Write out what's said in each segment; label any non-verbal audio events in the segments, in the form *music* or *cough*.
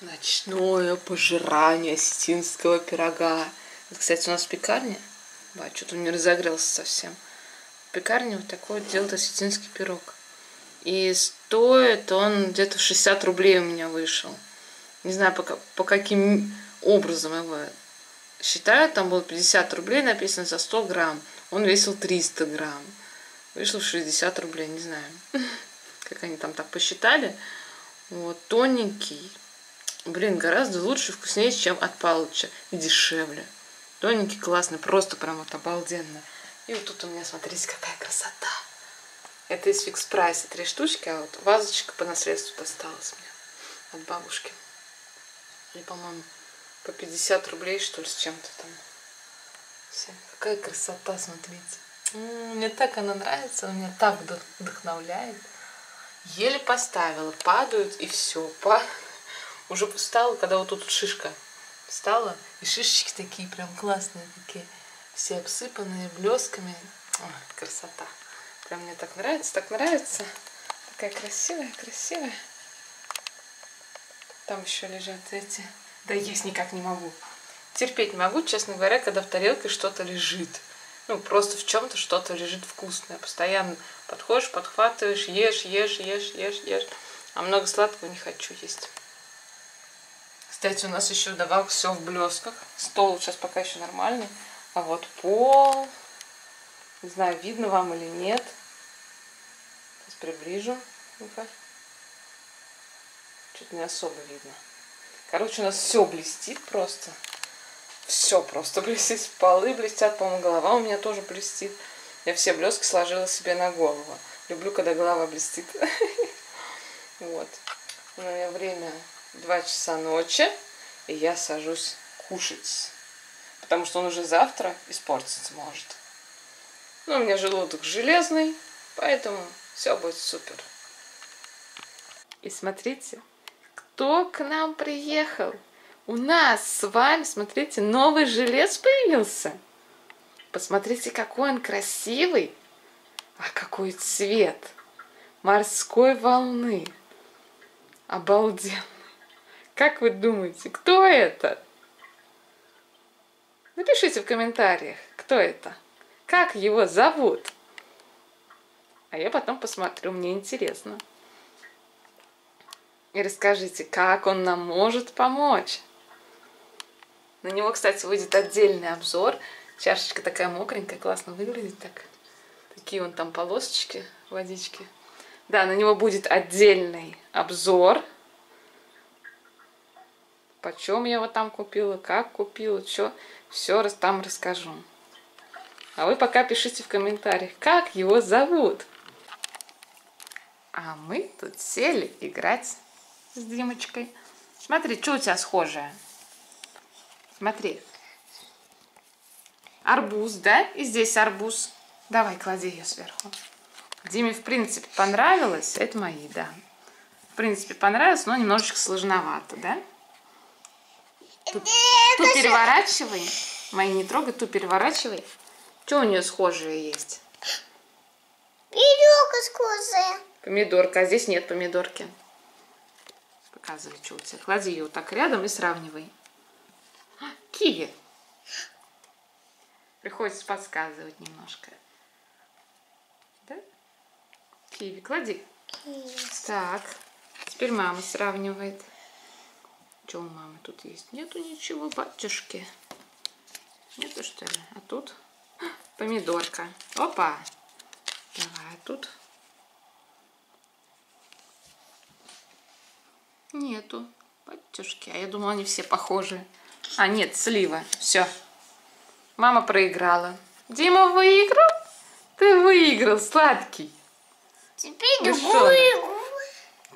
Ночное пожирание осетинского пирога. Это, кстати, у нас пекарня. Ба, что-то он не разогрелся совсем. В пекарне вот такой вот делает осетинский пирог. И стоит он где-то 60 рублей у меня вышел. Не знаю, по, по каким образом его считают. Там было 50 рублей написано за 100 грамм. Он весил 300 грамм. Вышел 60 рублей, не знаю. *laughs* Как они там так посчитали. Вот, тоненький. Блин, гораздо лучше, вкуснее, чем от Палыча. И дешевле. Тоненький, классный, просто прям вот обалденно. И вот тут у меня, смотрите, какая красота. Это из фикс прайса три штучки, а вот вазочка по наследству досталась мне от бабушки. И, по-моему, по 50 рублей, что ли, с чем-то там. Все. Какая красота, смотрите. Мне так она нравится, она меня так вдохновляет. Еле поставила, падают и все. Па... Уже встала, когда вот тут шишка встала, и шишечки такие прям классные, такие все обсыпанные блесками. Ой, красота. Прям мне так нравится, так нравится. Такая красивая, красивая. Там еще лежат эти. Да есть никак не могу. Терпеть не могу, честно говоря, когда в тарелке что-то лежит ну, просто в чем-то что-то лежит вкусное. Постоянно подходишь, подхватываешь, ешь, ешь, ешь, ешь, ешь. А много сладкого не хочу есть. Кстати, у нас еще добавок все в блесках. Стол сейчас пока еще нормальный. А вот пол, не знаю, видно вам или нет. Сейчас приближу. Что-то не особо видно. Короче, у нас все блестит просто все просто *laughs* блестит. Полы блестят, по-моему, голова у меня тоже блестит. Я все блески сложила себе на голову. Люблю, когда голова блестит. *laughs* Вот. У меня время 2 часа ночи, и я сажусь кушать. Потому что он уже завтра испортиться может. Но у меня желудок железный, поэтому все будет супер. И смотрите, кто к нам приехал. У нас с вами, смотрите, новый жилец появился. Посмотрите, какой он красивый. А какой цвет морской волны. Обалденно. Как вы думаете, кто это? Напишите в комментариях, кто это. Как его зовут? А я потом посмотрю, мне интересно. И расскажите, как он нам может помочь. На него, кстати, выйдет отдельный обзор. Чашечка такая мокренькая, классно выглядит так. Такие вон там полосочки, водички. Да, на него будет отдельный обзор. Почем я его там купила, как купила, что. Все там расскажу. А вы пока пишите в комментариях, как его зовут. А мы тут сели играть с Димочкой. Смотри, что у тебя схожее. Смотри. Арбуз, да? И здесь арбуз. Давай, клади ее сверху. Диме, в принципе, понравилось. Это мои, да. В принципе, понравилось, но немножечко сложновато, да? Ту, ту переворачивай. Мои не трогай, ту переворачивай. Что у нее схожее есть? Помидорка схожая. Помидорка, а здесь нет помидорки. Показывай, что у тебя. Клади ее вот так рядом и сравнивай. Киви. Приходится подсказывать немножко. Да? Киви, клади. Так, теперь мама сравнивает. Что у мамы тут есть? Нету ничего, батюшки. Нету что ли? А тут *gasps* помидорка. Опа. Давай, а тут нету. Батюшки. А я думала, они все похожие. А, нет, слива. Все. Мама проиграла. Дима выиграл? Ты выиграл, сладкий. Теперь ну другую игру.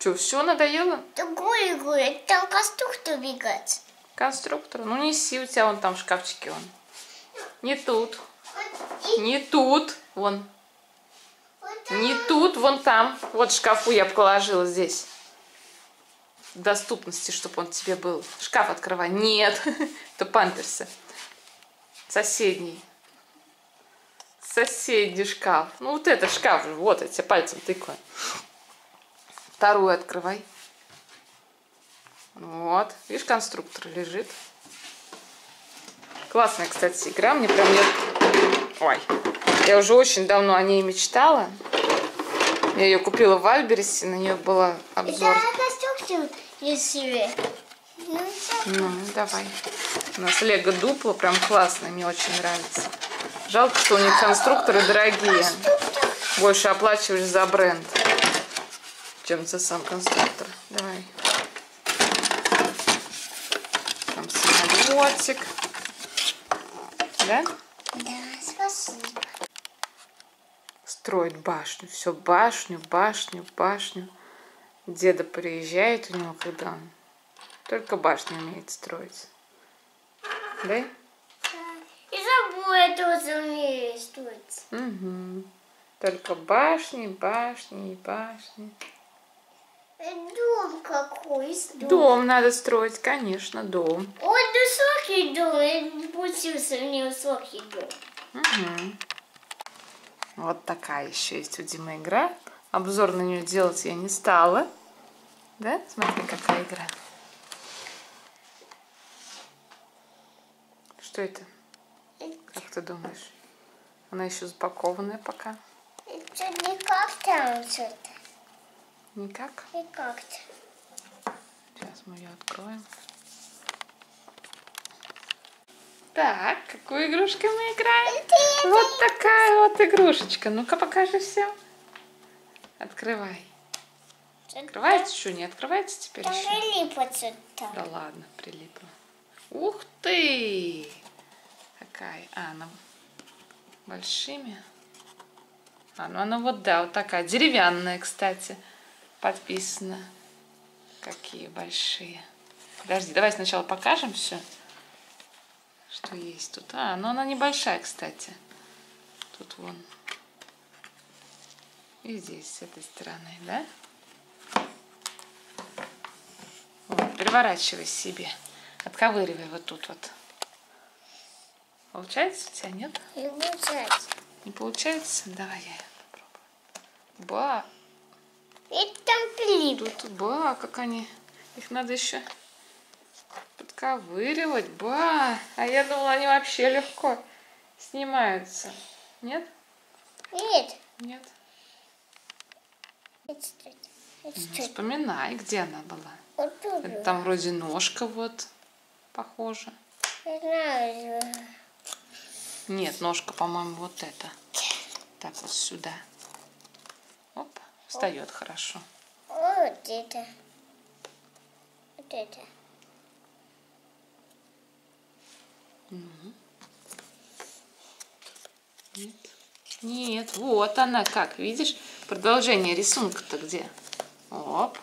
Что, все надоело? Другую игру. Там конструктор бегать. Конструктор? Ну неси, у тебя вон там в шкафчике он. Не тут. Не тут. Вон. Не тут, вон там. Вот в шкафу я положила здесь доступности, чтобы он тебе был. Шкаф открывай. Нет, *laughs* это памперсы. Соседний. Соседний шкаф. Ну вот это шкаф. Вот я тебе пальцем тыкаю. Вторую открывай. Вот. Видишь, конструктор лежит. Классная, кстати, игра. Мне прям... Ой. Я уже очень давно о ней мечтала. Я ее купила в Альбересе, на нее был обзор. Ну. Ну, давай. У нас Лего Дупло прям классный, мне очень нравится. Жалко, что у них конструкторы дорогие. Больше оплачиваешь за бренд, чем за сам конструктор. Давай. Там самолетик. Да? Да, спасибо. Строит башню. Все, башню, башню, башню. Деда приезжает у него, когда он только башню умеет строить. Да? И забой тоже умею строить. Угу. Только башни, башни и башни. Дом какой, дом. Дом надо строить, конечно, дом. Он высокий дом, получился невысокий дом. Мгм. Вот такая еще есть у Димы игра. Обзор на нее делать я не стала. Да? Смотри, какая игра. Что это? Как ты думаешь? Она еще запакованная пока. Это не как там что-то. Никак. Не как-то. Сейчас мы ее откроем. Так, какую игрушку мы играем? Вот такая вот игрушечка. Ну-ка покажи все. Открывай. Открывается что, не открывается теперь Там еще? прилипла что-то. Да ладно, прилипла. Ух ты! Какая? А, она большими. А, ну она вот, да, вот такая. Деревянная, кстати. Подписано. Какие большие. Подожди, давай сначала покажем все, что есть тут. А, ну она небольшая, кстати. Тут вон. И здесь, с этой стороны, да? Вот, переворачивай себе. Отковыривай вот тут вот. Получается у тебя, нет? И получается. Не получается? Давай я попробую. Ба, прилип. тут ба, как они. Их надо еще подковыривать. Ба, а я думала, они вообще легко снимаются. Нет? Нет. Нет. Ну? Вспоминай, где она была. Вот тут. Это там вроде ножка вот похожа. Не знаю. Нет, ножка, по-моему, вот эта. Так вот сюда. Оп, встает хорошо. Вот это. Вот это. Нет. Нет, вот она как, видишь? Продолжение рисунка-то где? Оп.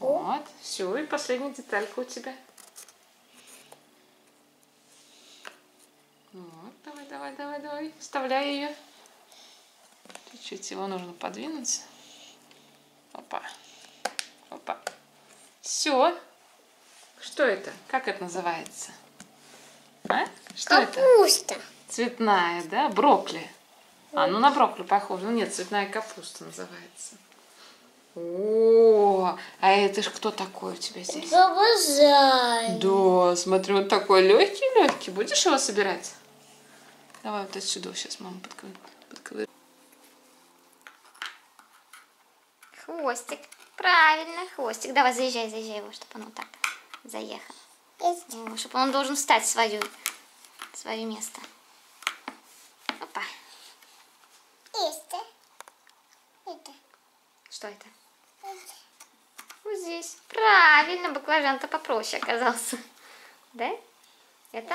Вот. Все, и последняя деталька у тебя. Вот, давай, давай, давай, давай. Вставляй ее. Чуть-чуть его нужно подвинуть. Опа. Опа. Все. Что это? Как это называется? А? Что это? Капуста. Цветная, да? Брокколи. А, ну на брокколи похоже. Ну нет, цветная капуста называется. О, а это ж кто такой у тебя здесь? Бабазай. Да, смотри, он такой легкий-легкий. Будешь его собирать? Давай вот отсюда сейчас мама подковыряет. Хвостик. Правильно, хвостик. Давай, заезжай, заезжай его, чтобы он вот так заехал. чтобы он должен встать в свою, в свое место. Опа. Это. Это. Что это? Вот здесь. Правильно, баклажан-то попроще оказался. Да? Это?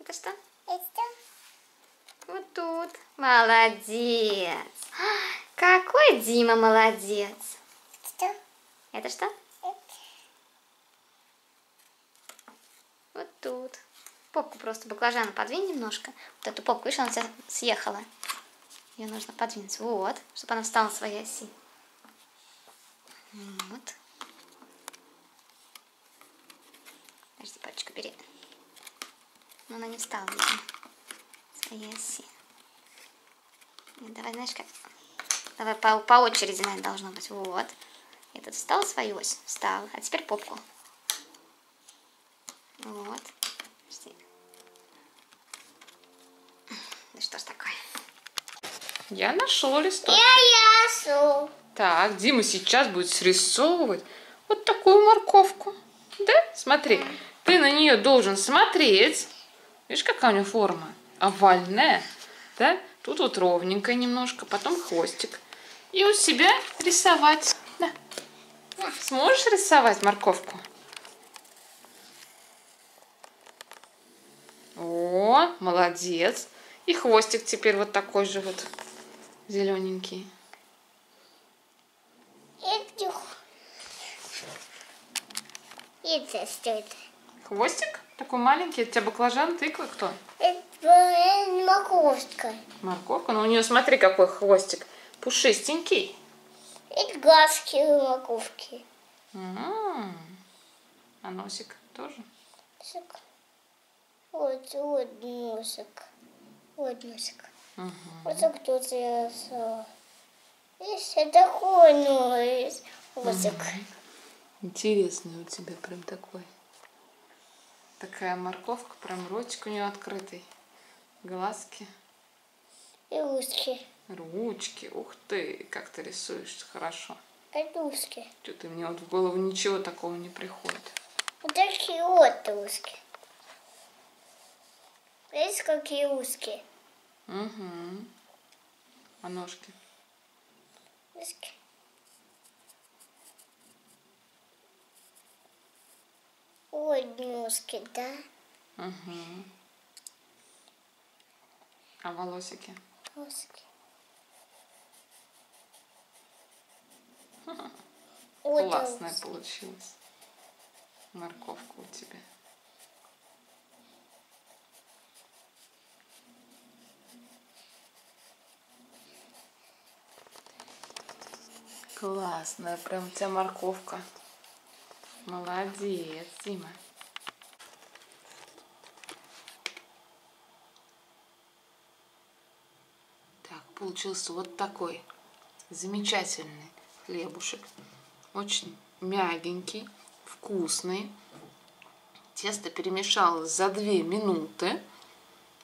Это что? Это. Вот тут. Молодец. Какой Дима молодец. Это что? Вот тут. Попку просто баклажана подвинь немножко. Вот эту попку, видишь, она у тебя съехала. Ее нужно подвинуть. Вот, чтобы она встала на своей оси. Вот. Подожди, пальчик бери. Но она не встала, видимо, своей оси. Нет, давай, знаешь как? Давай по, по очереди, наверное, должно быть. Вот. Этот встал свою ось? Встал. А теперь попку. Вот. Ну что ж такое? Я нашел листок. Я ясу. Так, Дима сейчас будет срисовывать вот такую морковку. Да? Смотри, ты на нее должен смотреть. Видишь, какая у нее форма? Овальная. Да? Тут вот ровненькая немножко, потом хвостик. И у себя рисовать. Да. Сможешь рисовать морковку? О, молодец. И хвостик теперь вот такой же вот зелененький. Это что это? Хвостик? Такой маленький. У тебя баклажан, тыква, кто? Это морковка. Морковка. Ну, у нее смотри, какой хвостик. Пушистенький. Глазки у морковки. М. А носик тоже? Носик. Вот, вот носик. Вот носик. Мгм. Вот так тут я рисовала. Это такой нос. Носик. Интересный у тебя прям такой. Такая морковка, прям ротик у нее открытый. Глазки, И ушки. Ручки. Ух ты, как ты рисуешь хорошо. Это ушки. Что ты мне вот в голову ничего такого не приходит. Вот такие вот ушки. Видишь, какие ушки? Угу. А ножки? Ушки. Вот ножки, да? Угу. А волосики? Ушки. Классная получилась. Морковка у тебя. Классная, прям у тебя морковка. Молодец, Дима. Так, получился вот такой замечательный хлебушек. Очень мягенький, вкусный. Тесто перемешалось за 2 минуты.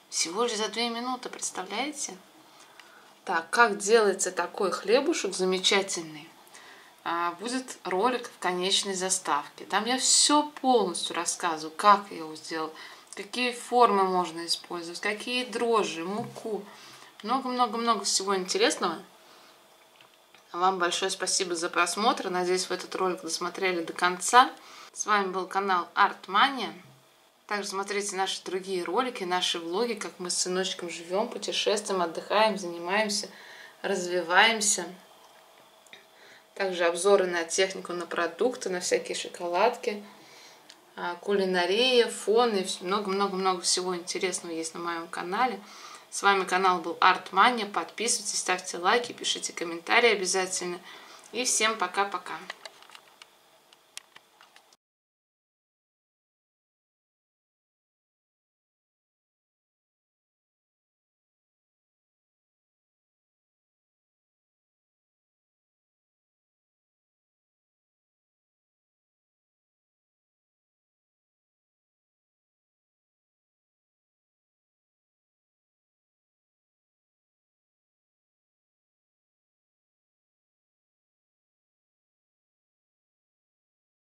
Всего лишь за 2 минуты, представляете? Так, как делается такой хлебушек замечательный, а, будет ролик в конечной заставке. Там я все полностью рассказываю, как я его сделал, какие формы можно использовать, какие дрожжи, муку. Много-много-много всего интересного. Вам большое спасибо за просмотр. Надеюсь, вы этот ролик досмотрели до конца. С вами был канал Артмания. Также смотрите наши другие ролики, наши влоги, как мы с сыночком живем, путешествуем, отдыхаем, занимаемся, развиваемся. Также обзоры на технику, на продукты, на всякие шоколадки, а, кулинария, фоны, много-много-много всего интересного есть на моем канале. С вами канал был Артмания. Подписывайтесь, ставьте лайки, пишите комментарии обязательно. И всем пока-пока.